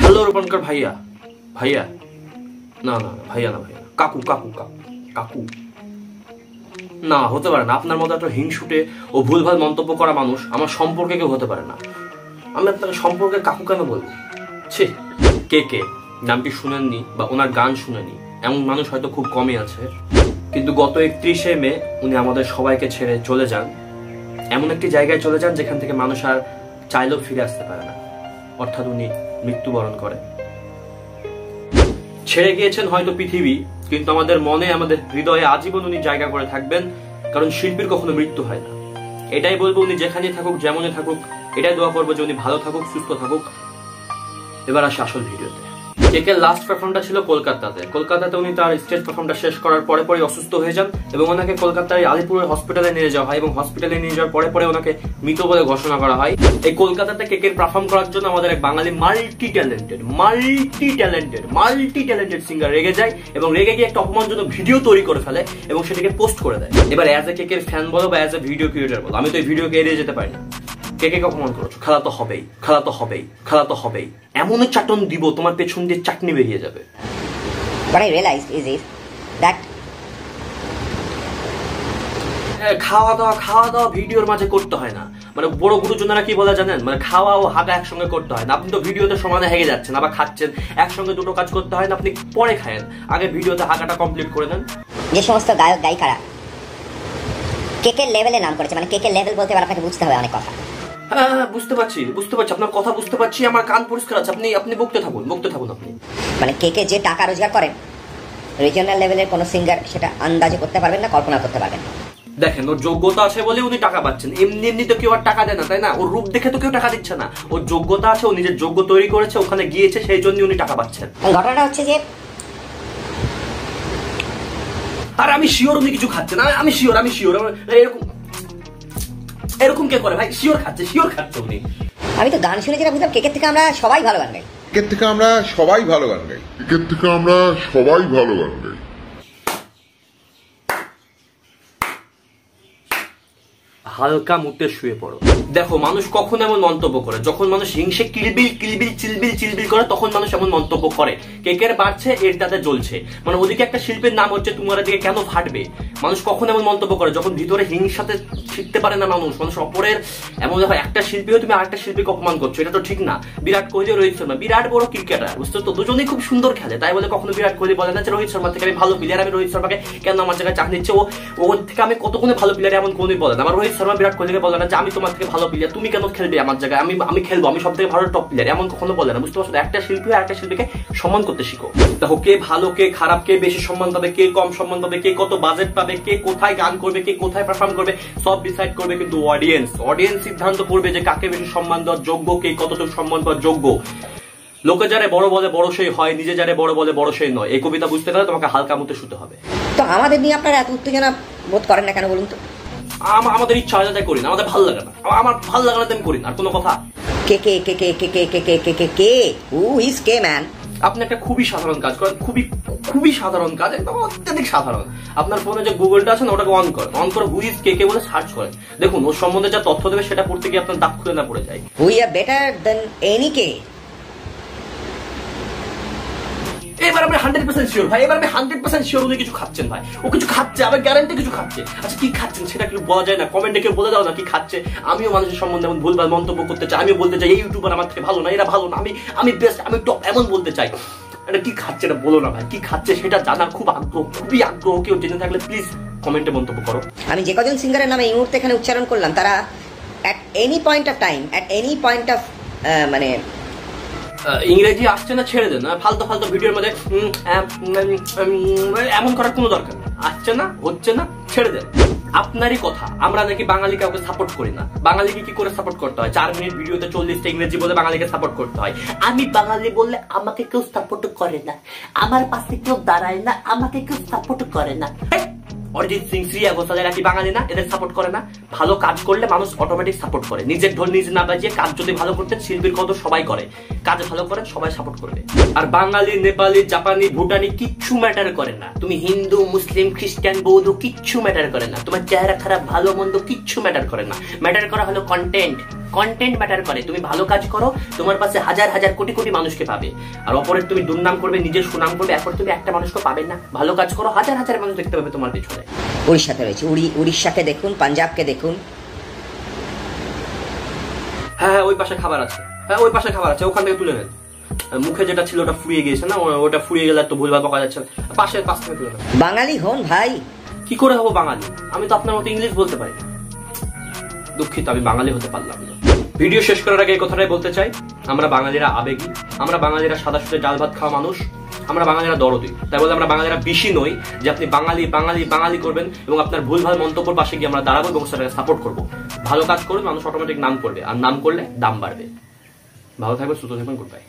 Hello রূপনকর ভাইয়া ভাইয়া না না ভাইয়া না ভাইয়া কাকু কাকু কাকু না, হতে পারে না। আপনার মতো একটা হিংসুটে ও ভুলভাল মন্তব্য করা মানুষ আমার সম্পর্কে কেউ হতে পারে না। আমি আপনাকে সম্পর্কে কাকু কেন বলব? ছি, কে কে? নামটি শুনেননি বা ওনার গান শুনেনি। এমন মানুষ হয়তো খুব কমই আছে। কিন্তু গত একত্রিশে মে উনি আমাদের সবাইকে ছেড়ে চলে যান। এমন একটি জায়গায় চলে যান যেখান থেকে মানুষ আর চাইলেও ফিরে আসতে পারে না। অর্থাৎ উনি মৃত্যুবরণ করে ছেড়ে গিয়েছেন হয়তো পৃথিবী, কিন্তু আমাদের মনে, আমাদের হৃদয়ে আজীবন উনি জায়গা করে থাকবেন, কারণ শিল্পীর কখনো মৃত্যু হয় না। এটাই বলব উনি যেখানেই থাকুক, যেমনই থাকুক, এটাই দোয়া করব যে উনি ভালো থাকুক, সুস্থ থাকুক। এবার আসে আসল ভিডিওতে। কেকের লাস্ট পারফর্মটা ছিল কলকাতাতে। কলকাতাতে উনি তার স্টেজ পারফর্মটা শেষ করার পরে পরে অসুস্থ হয়ে যান এবং ওনাকে কলকাতায় আলিপুরের হসপিটালে নিয়ে যাওয়া হয় এবং হসপিটালে নিয়ে যাওয়ার পরে পরে ওনাকে মৃত বলে ঘোষণা করা হয়। এই কলকাতাতে কেকের পারফর্ম করার জন্য আমাদের এক বাঙালি multi talented multi talented multi talented singer রেগে যায় এবং রেগে গিয়ে একটা অপমানজনক ভিডিও তৈরি করে ফেলে এবং সেটাকে পোস্ট করে দেয়। এবার অ্যাজ এ কেকের ফ্যান বলো বা অ্যাজ এ ভিডিও ক্রিয়েটার বলো, আমি তো এই ভিডিওকে এড়িয়ে যেতে পারি কে কে অপমান করেছ? খেলা তো হবেই খেলা তো হবেই খেলা তো হবেই। এমন চাটন দিব তোমার পেছন দিয়ে চাটনি বেরিয়ে যাবে। What I realized is, is that খাওয়া দাওয়া খাওয়া দাওয়া ভিডিওর মাঝে করতে হয় না। মানে বড় গুরুজনেরা কি বলে জানেন? মানে খাওয়া ও হাগা একসঙ্গে করতে হয় না। আপনি তো ভিডিওতে সমানে হেগে যাচ্ছেন আবার খাচ্ছেন একসঙ্গে দুটো কাজ করতে হয় না আপনি পরে খায়েন। আগে ভিডিওতে হাগাটা কমপ্লিট করে নেন। যে সমস্ত গায়ক গায়িকারা কেকের লেভেলে নাম করেছে মানে কেকের লেভেল বলতে এবার আপনাকে বুঝতে হবে অনেক কথা। হ্যাঁ হ্যাঁ, বুঝতে পারছি বুঝতে পারছি। আপনার কথা বুঝতে পারছি আমার কান পরিষ্কার আছে। আপনি আপনি বকতে থাকুন বকতে থাকুন আপনি। মানে কেকে যে টাকা রোজগার করেন রিজিওনাল লেভেলের কোনো সিঙ্গার সেটা আন্দাজে করতে পারবেন না কল্পনা করতে পারবেন না? দেখেন ওর যোগ্যতা আছে বলে উনি টাকা পাচ্ছেন। এমনি এমনি তো কেউ আর টাকা দেয় না তাই না? ওর রূপ দেখে তো কেউ টাকা দিচ্ছে না। ওর যোগ্যতা আছে ও নিজের যোগ্য তৈরি করেছে ওখানে গিয়েছে সেই জন্য উনি টাকা পাচ্ছেন। ঘটনাটা হচ্ছে যে আর আমি শিওর উনি কিছু খাচ্ছেন আমি শিওর আমি শিওর এরকম এরকম কে করে? ভাই শিওর খাচ্ছে শিওর খাচ্ছে উনি। আমি তো গান শুনে যেটা বুঝলাম কেকের থেকে আমরা সবাই ভালো গান গাই। কেকের থেকে আমরা সবাই ভালো গান গাই। কেকের থেকে আমরা সবাই ভালো গান গাই। হালকা মুতে শুয়ে পড়ো। দেখো, মানুষ কখন এমন মন্তব্য করে। যখন মানুষ হিংসে কিলবিল কিলবিল, চিলবিল চিলবিল করে, তখন মানুষ এমন মন্তব্য করে। কেকের বাড়ছে, এর তাতে জ্বলছে। মানে ওদিকে একটা শিল্পের নাম হচ্ছে, তোমার দিকে কেন ফাটবে? মানুষ কখন এমন মন্তব্য করে, যখন ভিতরে হিংসাতে শিখতে পারে না মানুষ। মানুষ অপরের এমন দেখো, একটা শিল্পীও তুমি আরেকটা শিল্পীকে অপমান করছ, এটা তো ঠিক না। বিরাট কোহলি রোহিত শর্মা। বিরাট বড় ক্রিকেটার বুঝতে তো? দুজনেই খুব সুন্দর খেলে। তাই বলে কখনো বিরাট কোহলি বলে না যে, রোহিত শর্মা থেকে আমি ভালো প্লেয়ার আমি রোহিত শর্মাকে কেন আমার জায়গায় চাক নিচ্ছে ও, ওর থেকে আমি কতক্ষণে ভালো প্লেয়ার এমন কোনোই বলে না। আমার রোহিত শর্মা বিরাট কোহলিকে বলে না যে আমি তোমার থেকে ভালো প্লেয়ার তুমি কেন খেলবে আমার জায়গায়? আমি আমি খেলব আমি সব থেকে ভালো টপ প্লেয়ার এমন কখনো বলে না বুঝতে পারছ? একটা শিল্পী আর একটা শিল্পীকে সম্মান করতে শিখো। দেখো কে ভালো কে খারাপ কে বেশি সম্মান পাবে কে কম সম্মান পাবে কে কত বাজেট পাবে কে কোথায় গান করবে কে কোথায় পারফর্ম করবে সব ডিসাইড করবে কিন্তু অডিয়েন্স অডিয়েন্স সিদ্ধান্ত করবে যে কাকে বেশি সম্মান দেওয়ার যোগ্য কে কতটুকু সম্মান দেওয়ার যোগ্য। লোকে যারে বড় বলে বড় সেই হয় নিজে যারে বড় বলে বড় সেই নয়। এই কবিতা বুঝতে গেলে তোমাকে হালকা মতো শুতে হবে। তো আমাদের নিয়ে আপনারা এত উত্তেজনা বোধ করেন না কেন বলুন তো? আমাদের ইচ্ছা হয় তাই করি না আমাদের ভালো লাগে না। আমার ভালো লাগে না আমি করি না আর কোনো কথা? কে কে কে কে কে কে কে কে কে কে? কে হু ইজ কে ম্যান আপনি একটা খুবই সাধারণ কাজ করেন খুবই খুবই সাধারণ কাজ একদম অত্যাধিক সাধারণ। আপনার ফোনে যে গুগলটা আছে না ওটাকে অন করেন। অন করে হুইজ কে কে বলে সার্চ করেন। দেখুন ওর সম্বন্ধে যা তথ্য দেবে সেটা পড়তে গিয়ে আপনার দাঁত খুলে না পড়ে যায়। We are better than any কে। এবার আমি হান্ড্রেড পার্সেন্ট শিওর ভাই, এবার আমি হান্ড্রেড পার্সেন্ট শিওর উনি কিছু খাচ্ছেন, ভাই। ও কিছু খাচ্ছে, আবার গ্যারান্টি কিছু খাচ্ছে। আচ্ছা কি খাচ্ছেন সেটা একটু বলা যায় না? কমেন্টে কেউ বলে দাও না কি খাচ্ছে। আমিও মানুষের সম্বন্ধে এমন ভুলভাল মন্তব্য করতে চাই। আমিও বলতে চাই, এই ইউটিউবার আমার থেকে ভালো না, এরা ভালো না। আমি আমি বেস্ট আমি টপ এমন বলতে চাই। এটা কি খাচ্ছে এটা বলো না, ভাই। কি খাচ্ছে সেটা জানার খুব আগ্রহ, খুবই আগ্রহ। কেউ জেনে থাকলে প্লিজ কমেন্টে মন্তব্য করো। আমি যে কজন সিঙ্গারের নামে এই মুহূর্তে এখানে উচ্চারণ করলাম, তারা at any point of time at any point of মানে ইংরেজি আসছে না ছেড়ে দেন। ফালতু ফালতু ভিডিওর মধ্যে উম, এমন করার কোনো দরকার নেই। আসছে না হচ্ছে না ছেড়ে দেন। আপনারই কথা। আমরা নাকি বাঙালি কাউকে সাপোর্ট করি না। বাঙালিকে কি করে সাপোর্ট করতে হয়? চার মিনিট ভিডিওতে চল্লিশটা ইংরেজি বলে বাঙালিকে সাপোর্ট করতে হয়। আমি বাঙালি বললে আমাকে কেউ সাপোর্ট করে না। আমার পাশে কেউ দাঁড়ায় না আমাকে কেউ সাপোর্ট করে না। অরিজিৎ সিং শ্রিয়া ঘোষাল এরা কি বাঙালি না? এদের সাপোর্ট করে না? ভালো কাজ করলে মানুষ অটোমেটিক সাপোর্ট করে। নিজের ঢোল নিজে না বাজিয়ে কাজ যদি ভালো করতেন, শিল্পীর কত সবাই করে। কাজ ভালো করেন, সবাই সাপোর্ট করবে। আর বাঙালি, নেপালি, জাপানি, ভুটানি কিচ্ছু ম্যাটার করে না। তুমি হিন্দু, মুসলিম, খ্রিস্টান, বৌদ্ধ কিচ্ছু ম্যাটার করে না। তোমার চেহারা খারাপ, ভালো, মন্দ কিচ্ছু ম্যাটার করে না। ম্যাটার করা হলো কন্টেন্ট কন্টেন্ট ম্যাটার করে। তুমি ভালো কাজ করো তোমার পাশে হাজার হাজার কোটি কোটি মানুষকে পাবে। আর অপরের তুমি দুর্নাম করবে নিজের সুনাম করবে এরপর তুমি একটা মানুষকে পাবে না। ভালো কাজ করো হাজার হাজার মানুষ দেখতে পাবে তোমার পিছনে। উড়িষ্যাতে রয়েছে। উড়ি উড়িষ্যাকে দেখুন পাঞ্জাবকে দেখুন। হ্যাঁ হ্যাঁ ওই পাশে খাবার আছে। হ্যাঁ ওই পাশে খাবার আছে ওখান থেকে তুলে নেন। মুখে যেটা ছিল ওটা ফুরিয়ে গিয়েছে না? ওটা ফুরিয়ে গেলে তো ভুলভাল বকা যাচ্ছে না। পাশে পাশ থেকে তুলে নেন। বাঙালি হন ভাই। কি করে হব বাঙালি? আমি তো আপনার মতো ইংলিশ বলতে পারি দুঃখিত আমি বাঙালি হতে পারলাম না। ভিডিও শেষ করার আগে এই কথাটাই বলতে চাই। আমরা বাঙালিরা আবেগী, আমরা বাঙালিরা সাদা সুতে ডাল ভাত খাওয়া মানুষ, আমরা বাঙালিরা দরদি। তাই বলে আমরা বাঙালিরা বেশি নই যে আপনি বাঙালি বাঙালি বাঙালি করবেন এবং আপনার ভুলভাল মন্তব্যের পাশে গিয়ে আমরা দাঁড়াবো এবং সেটাকে সাপোর্ট করব। ভালো কাজ করবে মানুষ অটোমেটিক নাম করবে, আর নাম করলে দাম বাড়বে। ভালো থাকবে সুস্থ থাকবেন গুড বাই